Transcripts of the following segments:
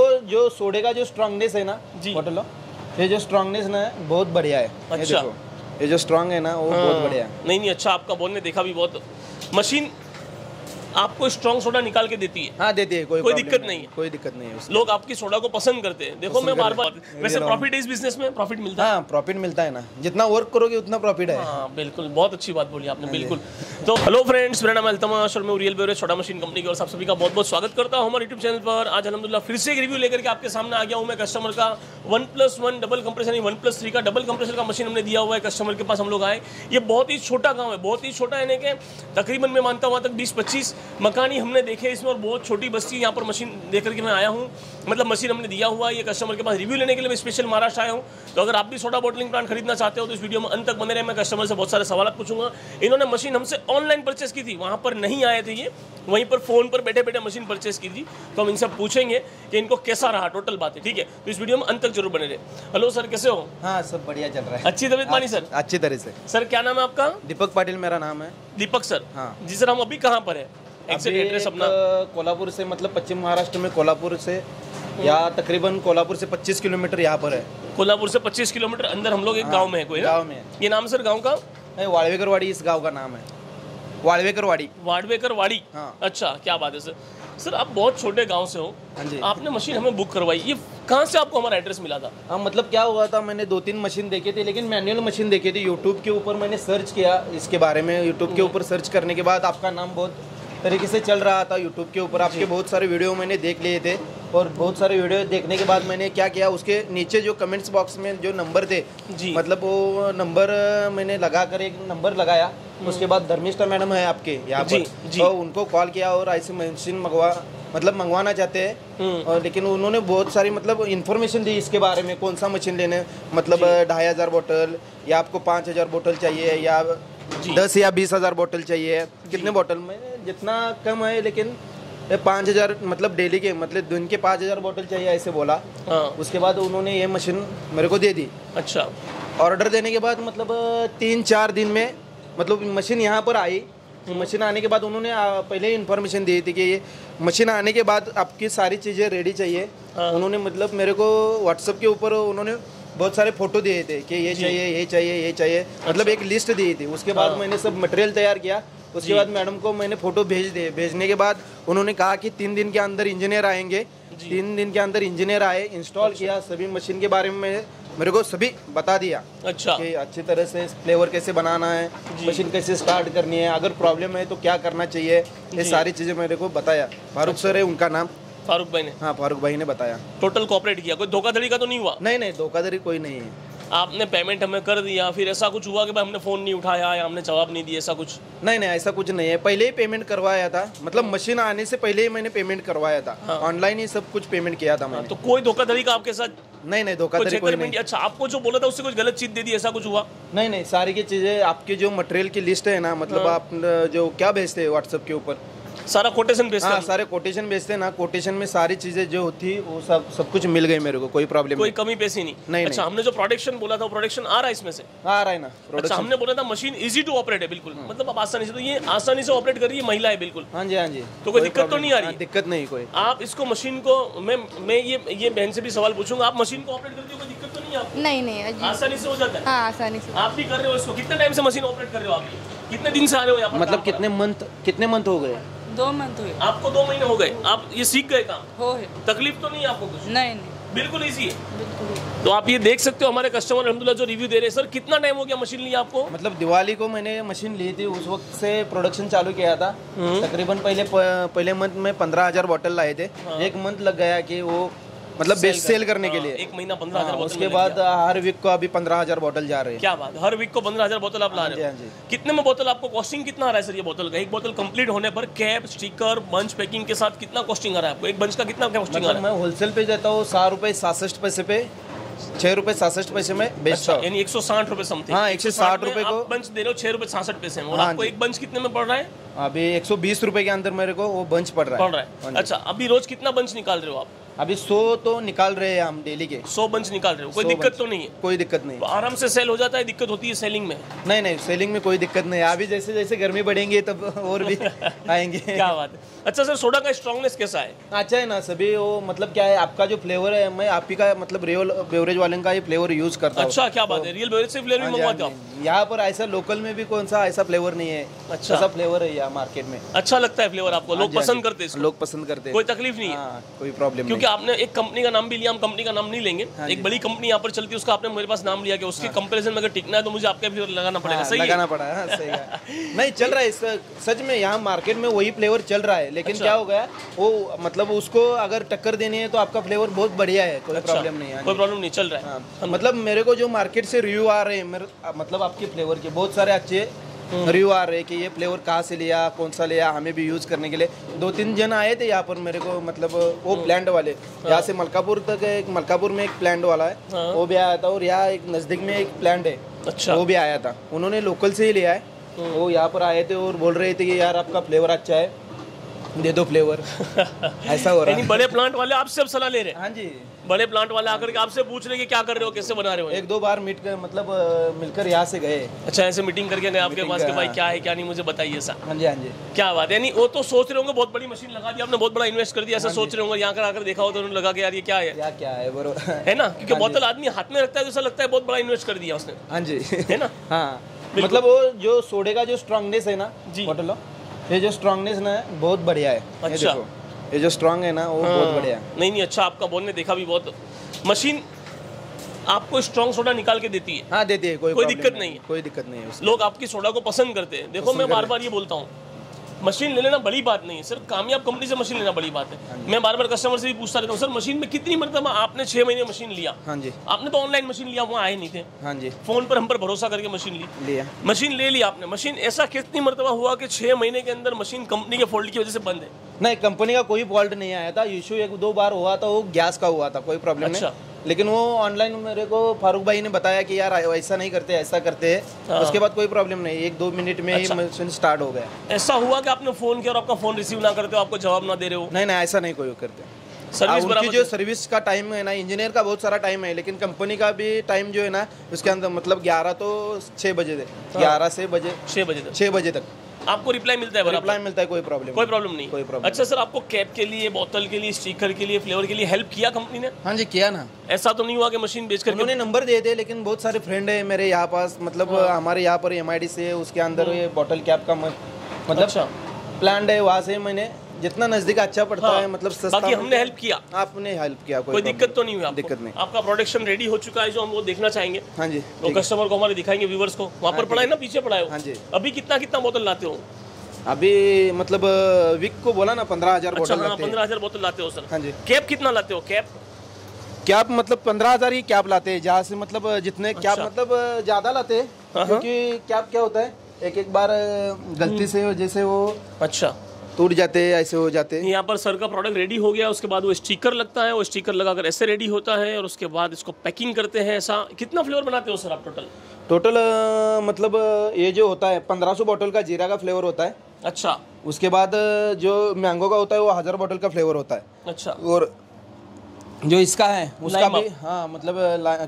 तो जो सोडे का जो स्ट्रांगनेस है ना जी। बोतल ये जो स्ट्रांगनेस ना बहुत बढ़िया है। ये अच्छा। देखो ये जो स्ट्रांग है ना वो बहुत बढ़िया है। नहीं नहीं अच्छा आपका बोलने देखा भी बहुत। मशीन आपको स्ट्रॉन्ग सोडा निकाल के देती है। हाँ देती है कोई कोई दिक्कत नहीं है। कोई दिक्कत नहीं है लोग आपकी सोडा को पसंद करते हैं। देखो मैं बार बार वैसे प्रॉफिट है इस बिज़नेस में प्रॉफिट मिलता है। हाँ प्रॉफिट मिलता है ना। जितना वर्क करोगे उतना प्रॉफिट है। हाँ बिल्कुल बहुत अच्छी बात बोली आपने बिल्कुल। तो हेलो फ्रेंड्स मेरा नाम है अल्तमाश और मैं रियल बेवरेज छोटा मशीन कंपनी की और आप सभी का बहुत बहुत स्वागत करता हूँ हमारे यूट्यूब चैनल पर। आज अलहमदिल्ला फिर से एक रिव्यू लेकर के आपके सामने आ गया हूँ मैं कस्टमर का। One plus one double compressor one plus three का डबल कंप्रेसर का मशीन हमने दिया हुआ है। कस्टमर के पास हम लोग आए। ये बहुत ही छोटा गाँव है बहुत ही छोटा यानी कि तकरीबन मैं मानता हूँ तक बीस पच्चीस मकान ही हमने देखे इसमें और बहुत छोटी बस्ती यहाँ पर मशीन देख करके मैं आया हूँ। मतलब मशीन हमने दिया हुआ है ये कस्टमर के पास रिव्यू लेने के लिए मैं स्पेशल महाराष्ट्र आया हूँ। तो अगर आप भी सोडा बॉटलिंग प्लांट खरीदना चाहते हो तो इस वीडियो में अंत तक बने रहे मैं कस्टमर से बहुत सारे सवाल पूछूँगा। इन्होंने मशीन हमसे ऑनलाइन परचेस की थी वहाँ पर नहीं आए थे ये। वहीं पर फ़ोन पर बैठे बैठे मशीन परचेस की थी। तो हम इनसे पूछेंगे कि इनको कैसा रहा टोटल बात है ठीक है? तो इस वीडियो में अंत तक ज़रूर बने रहे। हेलो सर कैसे हो? हाँ सब बढ़िया चल रहा है। अच्छी तबीयत मानी सर अच्छी तरह से। सर क्या नाम है आपका? दीपक पाटिल मेरा नाम है। दीपक सर हाँ। जी सर हम अभी कहाँ पर है? एड्रेस अपना। कोल्हापुर से मतलब पश्चिम महाराष्ट्र में कोल्हापुर से या तकरीबन कोल्हापुर से 25 किलोमीटर यहाँ पर है। कोल्हापुर से 25 किलोमीटर अंदर हम लोग एक गाँव में है कोई गाँव में है। ये नाम सर गाँव का? वाड़वेकरवाड़ी इस गाँव का नाम है। वाड़वेकरवाड़ी वाडवेकर वाड़ी हाँ। अच्छा क्या बात है सर। सर आप बहुत छोटे गाँव से हो। हाँ जी। आपने मशीन हमें बुक करवाई। ये कहाँ से आपको हमारा एड्रेस मिला था? हाँ मतलब क्या हुआ था मैंने दो तीन मशीन देखे थे लेकिन मैनुअल मशीन देखी थी। यूट्यूब के ऊपर मैंने सर्च किया इसके बारे में। यूट्यूब के ऊपर सर्च करने के बाद आपका नाम बहुत तरीके से चल रहा था यूट्यूब के ऊपर। आपके बहुत सारे वीडियो मैंने देख लिए थे और बहुत सारे वीडियो देखने के बाद मैंने क्या किया उसके नीचे जो कमेंट्स बॉक्स में जो नंबर थे जी। मतलब वो नंबर मैंने लगा कर एक नंबर लगाया। उसके बाद धर्मिष्ठा मैडम है आपके यहाँ जी, पर जी। तो उनको कॉल किया और ऐसे मशीन मंगवा मतलब मंगवाना चाहते हैं। हम्म। और लेकिन उन्होंने बहुत सारी मतलब इन्फॉर्मेशन दी इसके बारे में कौन सा मशीन लेने मतलब ढाई हज़ार बोतल या आपको पाँच हज़ार बोतल चाहिए या दस या बीस हज़ार बोतल चाहिए कितने बोतल में जितना कम है लेकिन पाँच हज़ार मतलब डेली के मतलब दिन के पाँच हज़ार बोतल चाहिए ऐसे बोला। हाँ। उसके बाद उन्होंने ये मशीन मेरे को दे दी। अच्छा। ऑर्डर देने के बाद मतलब तीन चार दिन में मतलब मशीन यहाँ पर आई। मशीन आने के बाद उन्होंने पहले इन्फॉर्मेशन दी थी कि ये मशीन आने के बाद आपकी सारी चीज़ें रेडी चाहिए। हाँ। उन्होंने मतलब मेरे को व्हाट्सअप के ऊपर उन्होंने बहुत सारे फ़ोटो दिए थे कि ये चाहिए ये चाहिए ये चाहिए। मतलब एक लिस्ट दी थी। उसके बाद हाँ। मैंने सब मटेरियल तैयार किया। उसके बाद मैडम को मैंने फ़ोटो भेज दिए। भेजने के बाद उन्होंने कहा कि तीन दिन के अंदर इंजीनियर आएँगे। तीन दिन के अंदर इंजीनियर आए इंस्टॉल किया सभी मशीन के बारे में मेरे को सभी बता दिया अच्छा। कि अच्छी तरह से फ्लेवर कैसे बनाना है मशीन कैसे स्टार्ट करनी है अगर प्रॉब्लम है तो क्या करना चाहिए ये सारी चीज़ें मेरे को बताया। फारूक सर है उनका नाम। फारूक भाई ने? हाँ फारूक भाई ने बताया। टोटल कॉपरेट किया? कोई धोखाधड़ी का तो नहीं हुआ? नहीं नहीं धोखाधड़ी कोई नहीं है। आपने पेमेंट हमें कर दिया फिर ऐसा कुछ हुआ कि भाई हमने फ़ोन नहीं उठाया या हमने जवाब नहीं दिया ऐसा कुछ? नहीं नहीं ऐसा कुछ नहीं है। पहले ही पेमेंट करवाया था। मतलब मशीन आने से पहले ही मैंने पेमेंट करवाया था। ऑनलाइन हाँ। ही सब कुछ पेमेंट किया था मैंने। तो कोई धोखाधड़ी का आपके साथ नहीं नहीं धोखाधड़ी कोई नहीं। अच्छा आपको जो बोला था उससे कुछ गलत चीज़ दे दी ऐसा कुछ हुआ? नहीं नहीं सारी की चीज़ें आपके जो मटेरियल की लिस्ट है ना मतलब हाँ। आप जो क्या भेजते हैं व्हाट्सएप के ऊपर? सारा कोटेशन बेस्ड हाँ सारे कोटेशन भेजते हैं ना। कोटेशन में सारी चीज़ें जो होती वो सब सब कुछ मिल गई मेरे को कोई प्रॉब्लम कोई कमी पेशी नहीं। नहीं, अच्छा हमने जो प्रोडक्शन बोला था वो प्रोडक्शन आ रहा है इसमें से? आ रहा है ना। अच्छा हमने बोला था मशीन इजी टू ऑपरेट है बिल्कुल। मतलब आप आसानी से तो ये आसानी से ऑपरेट कर रही है महिला है बिल्कुल। हाँ जी हाँ जी। तो कोई दिक्कत तो नहीं आ रही? हाँ, है? दिक्कत नहीं कोई। आप इसको मशीन को मैं मैं ये ये बहन से भी सवाल पूछूँगा आप मशीन को ऑपरेट करती हो कोई दिक्कत तो नहीं है आपको? नहीं नहीं आसानी से हो जाता है। हाँ आसानी से। आप भी कर रहे हो इसको कितने टाइम से मशीन ऑपरेट कर रहे हो आप? कितने दिन से आ रहे हो यहाँ मतलब कितने मंथ कितने मंथ हो गए? दो मंथ हुए। आपको दो महीने हो गए। आप ये सीख गए काम? हो है तकलीफ़ तो नहीं आपको कुछ? नहीं नहीं। बिल्कुल इजी है। बिल्कुल तो आप ये देख सकते हो हमारे कस्टमर अलहमदुल्ला जो रिव्यू दे रहे हैं सर कितना टाइम हो गया मशीन लिया आपको? मतलब दिवाली को मैंने मशीन ली थी उस वक्त से प्रोडक्शन चालू किया था। हम्म। तकरीबन पहले पहले मंथ में पंद्रह हज़ार बॉटल लाए थे। एक मंथ लग गया कि वो मतलब बेस्ट सेल करने। के लिए। हाँ, एक महीना पंद्रह हाँ, हज़ार उसके बाद हर वीक को अभी पंद्रह हज़ार बोतल जा रहे हैं। क्या बात हर वीक को पंद्रह हज़ार बोतल आप ला हाँ रहे हो। हाँ कितने में बोतल आपको कॉस्टिंग कितना आ रहा है सर ये बोतल का? एक बोतल कंप्लीट होने पर कैप स्टिकर बंच पैकिंग के साथ कितना कॉस्टिंग आ रहा है आपको? एक बंच का कितना कॉस्टिंग आ मतलब रहा मैं होलसेल पे देता हूँ सात रुपए सासठ पैसे पे छह रुपए सासठ पैसे में बेचता अच्छा हूँ। एक सौ साठ रुपए समथिंग हाँ, 160 रुपए को- बंच दे रहे हो छह रुपए सासठ पैसे में। और हाँ आपको एक बंच कितने में पड़ रहा है? अभी एक सौ बीस रुपए के अंदर मेरे को वो बंच पड़ रहा है। पड़ रहा है। अच्छा अभी रोज कितना बंच निकाल रहे हो आप? अभी सौ तो निकाल रहे हैं हम डेली के। सौ बंच निकाल रहे हो कोई दिक्कत तो नहीं है? कोई दिक्कत नहीं तो आराम से सेल हो जाता है दिक्कत होती है सेलिंग में? नहीं नहीं सेलिंग में कोई दिक्कत नहीं है। अभी जैसे जैसे गर्मी बढ़ेंगे तब और भी आएँगे। क्या बात है। अच्छा सर सोडा का स्ट्रॉन्गनेस कैसा है? अच्छा है ना सभी वो मतलब क्या है आपका जो फ्लेवर है मैं आप ही का मतलब रियल बेवरेज वाले का ही फ्लेवर यूज़ करता हूँ। अच्छा क्या बात है? रियल बेवरेज से फ्लेवर भी हाँ मंगवाते हो हाँ। यहाँ पर ऐसा लोकल में भी कौन सा ऐसा फ्लेवर नहीं है। अच्छा। ऐसा फ्लेवर है यहाँ मार्केट में। अच्छा लगता है फ्लेवर आपको? लोग हाँ हाँ पसंद करते हैं लोग पसंद करते हैं। कोई तकलीफ़ नहीं हाँ? कोई प्रॉब्लम क्योंकि आपने एक कंपनी का नाम भी लिया हम कंपनी का नाम नहीं लेंगे। हाँ एक बड़ी कंपनी यहाँ पर चलती है उसका आपने मेरे पास नाम लिया कि उसके कंपैरिजन में अगर टिकना है तो मुझे आपका फ्लेवर लगाना पड़ेगा हाँ, सही है? लगाना पड़ा है हाँ, सही है। नहीं चल रहा है सच में यहाँ मार्केट में वही फ्लेवर चल रहा है लेकिन अच्छा। क्या हो गया वो मतलब उसको अगर टक्कर देनी है तो आपका फ्लेवर बहुत बढ़िया है कोई अच्छा, प्रॉब्लम नहीं है कोई प्रॉब्लम नहीं चल रहा है। हाँ, मतलब मेरे को जो मार्केट से रिव्यू आ रहे हैं मतलब आपके फ्लेवर के बहुत सारे अच्छे। रिव्यू आ रहे कि ये फ्लेवर कहाँ से लिया कौन सा लिया हमें भी यूज़ करने के लिए। दो तीन जन आए थे यहाँ पर मेरे को मतलब वो हम्म। प्लांट वाले। यहाँ से मलकापुर तक एक मलकापुर में एक प्लांट वाला है। हाँ। वो भी आया था और यहाँ एक नज़दीक में एक प्लांट है। अच्छा। वो भी आया था। उन्होंने लोकल से ही लिया है। हम्म। वो यहाँ पर आए थे और बोल रहे थे कि यार आपका फ्लेवर अच्छा है। दे दो फ्लेवर ऐसा हो रहा है। बड़े प्लांट वाले आपसे अब सलाह ले रहे हैं। हाँ जी। बड़े प्लांट वाले आकर के आपसे पूछ रहे कि क्या कर रहे हो कैसे बना रहे हो? एक दो बार मीट कर मतलब मिलकर यहाँ से गए। अच्छा ऐसे मीटिंग करके गए आपके पास कि भाई हाँ। क्या है क्या नहीं मुझे बताइए ऐसा। हाँ जी हाँ जी। क्या बात है? यानी वो तो सोच रहे होंगे बहुत बड़ी मशीन लगा दी आपने बहुत बड़ा इन्वेस्ट कर दिया हाँ ऐसा सोच रहे होंगे यहाँ कर आकर देखा हो तो उन्होंने लगा कि यार ये क्या है? क्या क्या है बरोबर है ना? क्योंकि बोतल आदमी हाथ में रखता है तो ऐसा लगता है बहुत बड़ा इन्वेस्ट कर दिया उसने। हाँ जी। है ना? हाँ। मतलब वो जो सोडे का जो स्ट्रांगनेस है ना जी। बोतलो ये जो स्ट्रांगनेस ना बहुत बढ़िया है। अच्छा। ये जो स्ट्रांग है ना वो हाँ। बहुत बढ़िया नहीं नहीं अच्छा आपका बोल ने देखा भी बहुत। मशीन आपको स्ट्रॉन्ग सोडा निकाल के देती है। हाँ देती है कोई कोई दिक्कत नहीं है। कोई दिक्कत नहीं है लोग आपकी सोडा को पसंद करते हैं। देखो मैं बार बार ये बोलता हूँ मशीन ले लेना बड़ी बात नहीं है। सिर्फ़ कामयाब कंपनी से मशीन लेना बड़ी बात हाँ। है मैं बार बार कस्टमर से भी पूछता रहता हूँ सर मशीन में कितनी मरतबा आपने छह महीने मशीन लिया? हाँ जी। आपने तो ऑनलाइन मशीन लिया वहाँ आए नहीं थे। हाँ जी। फ़ोन पर हम पर भरोसा करके मशीन ली। लिया। मशीन ले ली आपने। मशीन ऐसा कितनी मरतबा हुआ कि छह महीने के अंदर मशीन कंपनी के फॉल्ट की वजह से बंद है? नहीं कंपनी का कोई फॉल्ट नहीं आया था इशू एक दो बार हुआ था वो गैस का हुआ था कोई प्रॉब्लम अच्छा। नहीं लेकिन वो ऑनलाइन मेरे को फारूक भाई ने बताया कि यार ऐसा नहीं करते ऐसा करते हैं हाँ। उसके बाद कोई प्रॉब्लम नहीं एक दो मिनट में अच्छा। ही। मशीन स्टार्ट हो गया ऐसा हुआ कि आपने फ़ोन किया और आपका फ़ोन रिसीव ना करते हो आपको जवाब ना दे रहे हो नहीं नहीं ऐसा नहीं कोई करते सर्विस हाँ, उनकी जो सर्विस का टाइम है ना इंजीनियर का बहुत सारा टाइम है लेकिन कंपनी का भी टाइम जो है ना उसके अंदर मतलब ग्यारह तो छः बजे हाँ। तक ग्यारह से बजे छह बजे तक छः बजे तक आपको रिप्लाई मिलता है रिप्लाई मिलता है कोई प्रॉब्लम कोई प्रॉब्लम नहीं। कोई प्रॉब्लम अच्छा सर आपको कैप के लिए बोतल के लिए स्टीकर के लिए फ्लेवर के लिए हेल्प किया कंपनी ने? हाँ जी किया ना। ऐसा तो नहीं हुआ कि मशीन बेच कर उन्होंने नंबर दिए दे लेकिन बहुत सारे फ्रेंड है मेरे यहाँ पास। मतलब हाँ। हमारे यहाँ पर एमआईडी से उसके अंदर ये बॉटल कैप का मतलब अच्छा। प्लान है वहाँ से मैंने जितना नज़दीक अच्छा पड़ता हाँ। है मतलब सस्ता बाकी हमने हेल्प किया। आपने हेल्प किया कोई कोई दिक्कत तो नहीं हुई आपको दिक्कत नहीं। आपका प्रोडक्शन रेडी हो चुका है जो हम वो देखना चाहेंगे। हाँ जी वो कस्टमर को हमारे दिखाएँगे व्यूवर्स को। वहाँ पर पड़ा है ना पीछे पड़ा है। हाँ जी। अभी कितना कितना बोतल लाते हो? अभी मतलब वीक को बोला ना पंद्रह हज़ार अच्छा बॉटल हाँ हैं। पंद्रह हज़ार बोतल लाते हो सर। हाँ जी। कैप कितना लाते हो? कैप? कैप मतलब पंद्रह हज़ार ही कैप लाते हैं। जहाँ से मतलब जितने कैप अच्छा। मतलब ज़्यादा लाते हैं हाँ, क्योंकि कैप क्या होता है एक एक बार गलती से जैसे वो अच्छा। टूट जाते हैं ऐसे हो जाते। हैं यहाँ पर सर का प्रोडक्ट रेडी हो गया उसके बाद वो स्टिकर लगता है वो स्टिकर लगाकर ऐसे रेडी होता है और उसके बाद इसको पैकिंग करते हैं ऐसा कितना फ्लेवर बनाते हो सर आप टोटल टोटल मतलब ये जो होता है पंद्रह सौ बॉटल का जीरा का फ्लेवर होता है। अच्छा। उसके बाद जो मैंगो का होता है वो हज़ार बॉटल का फ्लेवर होता है। अच्छा। और जो इसका है उसका भी हाँ मतलब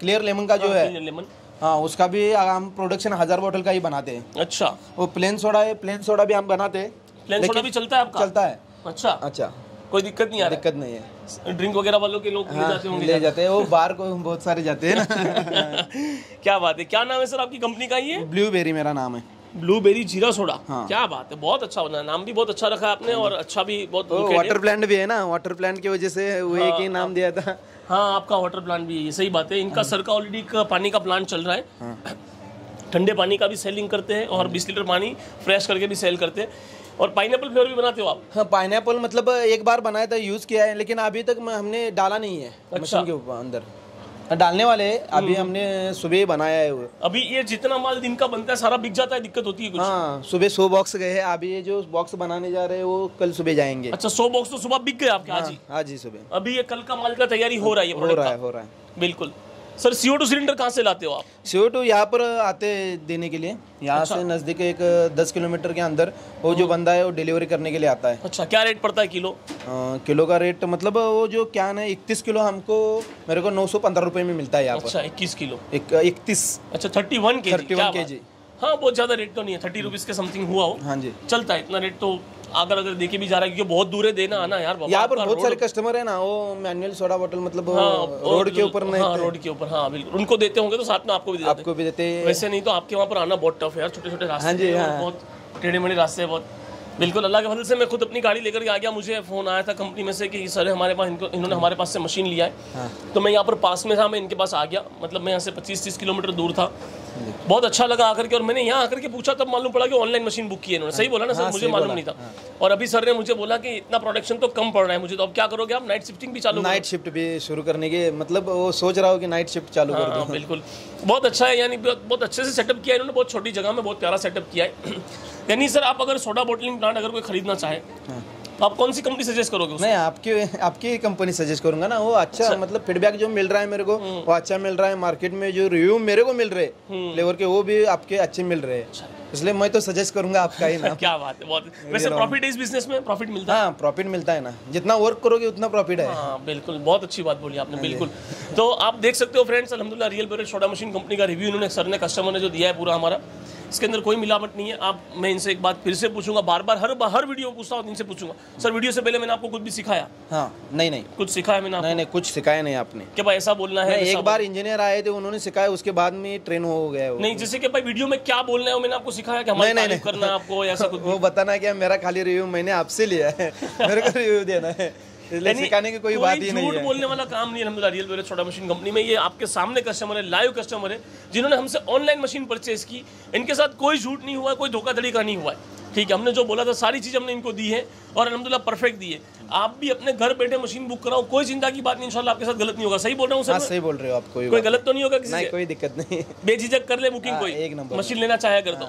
क्लियर लेमन का जो है लेमन हाँ उसका भी हम प्रोडक्शन हज़ार बॉटल का ही बनाते हैं। अच्छा। वो प्लेन सोडा है प्लेन सोडा भी हम बनाते हैं। प्लेन सोडा भी चलता है आपका? चलता है। अच्छा। अच्छा। कोई दिक्कत नहीं आ दिक्कत नहीं है। ड्रिंक वगैरह वालों के लोग ले हाँ, जाते होंगे ले जाते हैं। वो बाहर को बहुत सारे जाते हैं ना। क्या बात है? क्या नाम है सर आपकी कंपनी का ये? ब्लूबेरी मेरा नाम है। ब्लूबेरी जीरा सोडा। हाँ। क्या बात है? बहुत अच्छा बना। नाम भी बहुत अच्छा रखा आपने और अच्छा भी बहुत है। वाटर प्लांट भी है ना। वाटर प्लांट की वजह से वो एक ही नाम दिया था। हाँ आपका वाटर प्लांट भी है। सही बात है। इनका सर का ऑलरेडी पानी का प्लांट चल रहा है। हाँ। ठंडे पानी का भी सेलिंग करते हैं और 20 लीटर पानी फ्रेश करके भी सेल करते हैं। और पाइनएप्पल फ्लेवर भी बनाते हो आप? हाँ पाइनएप्पल मतलब एक बार बनाया था यूज़ किया है लेकिन अभी तक हमने डाला नहीं है अच्छा। मशीन के अंदर। हाँ, डालने वाले अभी हम्म। हमने सुबह ही बनाया है वो। अभी ये जितना माल दिन का बनता है सारा बिक जाता है दिक्कत होती है कुछ? हाँ सुबह सौ बॉक्स गए हैं अभी ये जो बॉक्स बनाने जा रहे हैं वो कल सुबह जाएँगे। अच्छा सौ बॉक्स तो सुबह बिक गए आपके आज ही हाँ? जी सुबह। अभी ये कल का माल का तैयारी हो रहा है हो रहा है हो रहा है। बिल्कुल। सर सीओ टू सिलेंडर कहाँ से लाते हो आप? सीओ टू यहाँ पर आते देने के लिए। यहाँ अच्छा। से नज़दीक एक दस किलोमीटर के अंदर वो जो बंदा है वो डिलीवरी करने के लिए आता है। अच्छा क्या रेट पड़ता है किलो? आ, किलो का रेट मतलब वो जो क्या है इकतीस किलो हमको मेरे को नौ सौ पंद्रह रुपये में मिलता है यहाँ पर। अच्छा इक्कीस किलो। इकतीस। अच्छा थर्टी वन के 31 kg। हाँ बहुत ज़्यादा रेट तो नहीं है थर्टी रुपीज़ के समथिंग हुआ हो। हाँ जी। चलता है इतना रेट तो अगर अगर देखे भी जा रहा है क्योंकि बहुत दूर है देना आना यार यहाँ पर बहुत सारे कस्टमर है ना वो मैनुअल सोडा बोतल मतलब हाँ, रोड के ऊपर नहीं हाँ रोड के ऊपर हाँ बिल्कुल। उनको देते होंगे तो साथ में आपको भी देते। आपको भी देते। वैसे नहीं तो आपके वहाँ पर आना बहुत टफ है यार छोटे छोटे रास्ते हाँ जी, हाँ। बहुत टेढ़े मेढ़े रास्ते हैं बहुत। बिल्कुल अल्लाह के फजल से मैं खुद अपनी गाड़ी लेकर के आ गया मुझे फ़ोन आया था कंपनी में से कि सर हमारे पास इनको इन्होंने हमारे पास से मशीन लिया है। तो मैं यहाँ पर पास में था मैं इनके पास आ गया मतलब मैं यहाँ से पच्चीस तीस किलोमीटर दूर था। बहुत अच्छा लगा आकर के और मैंने यहाँ आकर के पूछा तब मालूम पड़ा कि ऑनलाइन मशीन बुक की है इन्होंने। सही बोला ना सर? मुझे मालूम नहीं था। और अभी सर ने मुझे बोला कि इतना प्रोडक्शन तो कम पड़ रहा है मुझे तो अब क्या करोगे आप? नाइट शिफ्टिंग भी चालू नाइट शिफ्ट भी शुरू करने के मतलब वो सोच रहा हो कि नाइट शिफ्ट चालू कर हाँ बिल्कुल। बहुत अच्छा है यानी बहुत अच्छे से सेटअप किया है इन्होंने बहुत छोटी जगह में बहुत प्यारा सेटअप किया है। यानी सर आप अगर सोडा बोटलिंग प्लांट अगर कोई खरीदना चाहे आप कौन सी कंपनी सजेस्ट करोगे उसको? नहीं आपकी आपकी कंपनी सजेस्ट करूँगा ना वो अच्छा अच्छा। मतलब फीडबैक जो मिल रहा है मेरे को हम्म। वो अच्छा मिल रहा है मार्केट में जो रिव्यू मेरे को मिल रहे हम्म। फ्लेवर के वो भी आपके अच्छे मिल रहे। हैं इसलिए मैं तो सजेस्ट करूँगा आपका ही ना क्या बात है बहुत वैसे प्रॉफिट है इस बिज़नेस में प्रॉफिट मिलता है? हाँ प्रॉफिट मिलता है ना। जितना वर्क करोगे उतना प्रॉफिट है। हाँ बिल्कुल बहुत अच्छी बात बोली आपने बिल्कुल। तो आप देख सकते हो फ्रेंड्स अलहमदिल्ला रियल बेरेट सोडा मशीन कंपनी का रिव्यू इन्होंने सर ने कस्टमर ने जो दिया है पूरा हमारा। इसके अंदर कोई मिलावट नहीं है। आप मैं इनसे एक बात फिर से पूछूँगा बार बार हर हर वीडियो पूछता हूँ इनसे पूछूँगा। सर वीडियो से पहले मैंने आपको कुछ भी सिखाया? हाँ नहीं नहीं। कुछ सिखाया मैंने नहीं नहीं कुछ सिखाया नहीं आपने। कि भाई ऐसा बोलना है एक बार इंजीनियर आए थे उन्होंने सिखाया उसके बाद में ट्रेन हो गया नहीं जैसे कि भाई वीडियो में क्या बोलना है मैंने आपको सिखाया कि हमारी नहीं, करना आपको ऐसा कुछ वो बताना क्या मेरा खाली रिव्यू मैंने आपसे लिया है। मेरे को रिव्यू देना है। सिखाने की कोई बात ही नहीं है। बोलने वाला काम नहीं है अलहमदिल्ला रियल बेरे छोटा मशीन कंपनी में। ये आपके सामने कस्टमर है लाइव कस्टमर है जिन्होंने हमसे ऑनलाइन मशीन परचेज की। इनके साथ कोई झूठ नहीं हुआ कोई धोखाधड़ी का नहीं हुआ है। ठीक है हमने जो बोला था सारी चीज़ हमने इनको दी है और अलहमदिल्ला परफेक्ट दी है। आप भी अपने घर बैठे मशीन बुक कराओ कोई चिंता की बात नहीं इंशाल्लाह आपके साथ गलत नहीं होगा। सही बोल रहा हूँ हाँ सर सही बोल रहे हो आप कोई कोई गलत तो नहीं होगा किसी कोई दिक्कत नहीं। बेझिझक कर ले बुकिंग हाँ, कोई। एक नंबर। मशीन लेना चाहे कर दो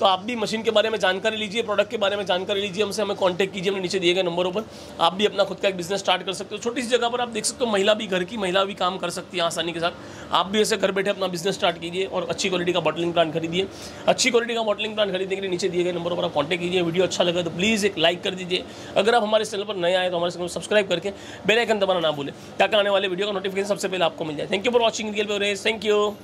तो आप भी मशीन के बारे में जानकारी लीजिए प्रोडक्ट के बारे में जानकारी लीजिए, हमसे हमें कांटेक्ट कीजिए, हमने नीचे दिए गए नंबरों पर। आप भी अपना खुद का एक बिज़नेस स्टार्ट कर सकते हो। छोटी सी जगह पर आप देख सकते हो, महिला भी घर की महिला भी काम कर सकती है आसानी के साथ। आप भी ऐसे घर बैठे अपना बिज़नेस स्टार्ट कीजिए और अच्छी क्वालिटी का बॉटलिंग प्लांट खरीदिए। अच्छी क्वालिटी का बॉटलिंग प्लांट खरीदने के लिए नीचे दिए गए नंबरों पर आप कॉन्टैक्ट कीजिए। वीडियो अच्छा लगा तो प्लीज़ एक लाइक कर दीजिए। अगर आप हमारे चैनल पर नए आए तो हमारे चैनल सब्सक्राइब करके बेल आइकन दबाना ना भूलें, ताकि आने वाले वीडियो का नोटिफिकेशन सबसे पहले आपको मिल जाए। Thank you for watching real thank you